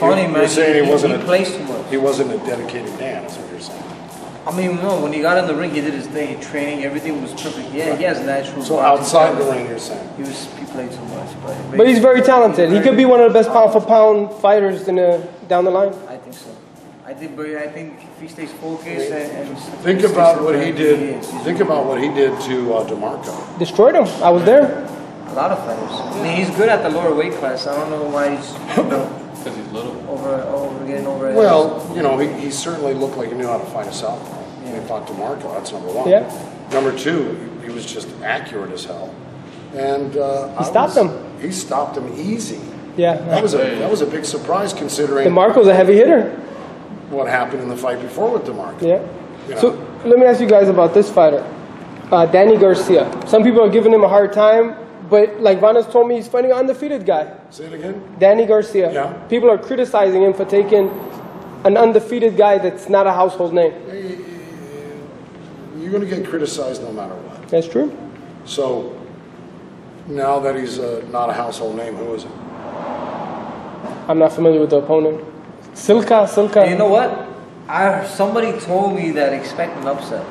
funny, You're man. saying he wasn't He a- plays too much. He wasn't a dedicated man. is what you're saying. I mean, no. When he got in the ring, he did his thing. Training, everything was perfect. Yeah, he has natural. So outside the ring, you're saying. he was he played too much, but But he's very talented. He could be one of the best pound for pound fighters in the, down the line. I think so. I think, but I think if he stays focused and, and Think about what he did. is. He's Think about what he did to uh, DeMarco. Destroyed him. I was there. A lot of fighters. I mean, he's good at the lower weight class. I don't know why he's you know, Because he's little. over over getting over. Well, you know, he, he certainly looked like he knew how to fight a southpaw. When he fought DeMarco, that's number one. Yeah. Number two, he was just accurate as hell. And uh, He I stopped was- him. He stopped him easy. Yeah. That was a that was a big surprise considering DeMarco's a heavy hitter. what happened in the fight before with DeMarco. Yeah. You So let me ask you guys about this fighter, uh, Danny Garcia. Some people are giving him a hard time, but like Vanes told me, he's fighting an undefeated guy, Say it again. Danny Garcia. Yeah. People are criticizing him for taking an undefeated guy that's not a household name. You're going to get criticized no matter what. That's true. So now that he's uh, not a household name, who is it? I'm not familiar with the opponent. Silka, Silka. you know what? I somebody told me that expect an upset.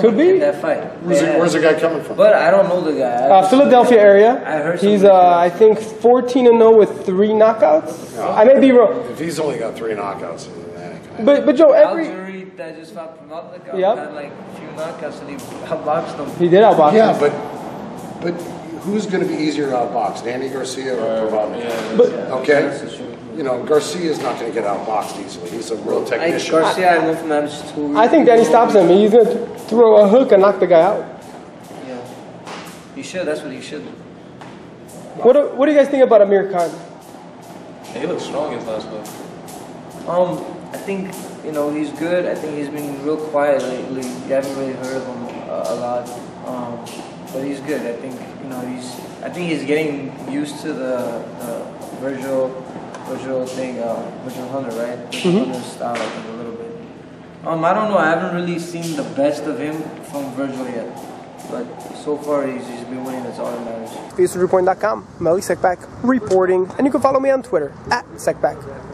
Could be. in that fight. Where's, the, where's the guy coming from? But I don't know the guy. Uh, just- Philadelphia area. I heard He's, uh, I think, 14 and 0 with three knockouts. I may be wrong, If he's only got three knockouts, then that ain't but but Joe, every Algieri that just fought Promotica Yep. had like a few knockouts and he outboxed them. he did outbox. Yeah, him. but but who's going to be easier to outbox, Danny Garcia or Pravada? Yeah. Okay, That's the truth. You know Garcia's not going to get outboxed easily. He's a real Like technician. Garcia, I know from that just two. I think Danny stops him. He's gonna throw a hook and knock the guy out. Yeah, he should. That's what he should. do. What do, what do you guys think about Amir Khan? Yeah, he looks strong in his last fight. Um, I think you know he's good. I think he's been real quiet lately. You haven't really heard of him uh, a lot. Um, but he's good. I think you know he's. I think he's getting used to the, the Virgil, Virgil thing. Uh, Virgil Hunter, right? Virgil Hunter style, I a little bit. Um, I don't know. I haven't really seen the best of him from Virgil yet. But so far, he's, he's been winning. That's all that matters. FaceReport.com, Elie Seckbach reporting, and you can follow me on Twitter at Seckbach.